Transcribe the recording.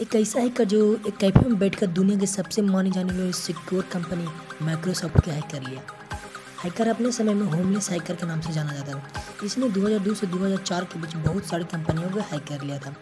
एक ऐसा हैकर जो एक कैफ़े में बैठकर दुनिया के सबसे माने जाने वाली सिक्योर कंपनी माइक्रोसॉफ्ट के हैक कर लिया हैकर अपने समय में होमलेस हैकर के नाम से जाना जाता था। इसने 2002 से 2004 के बीच बहुत सारी कंपनियों को हैक कर लिया था।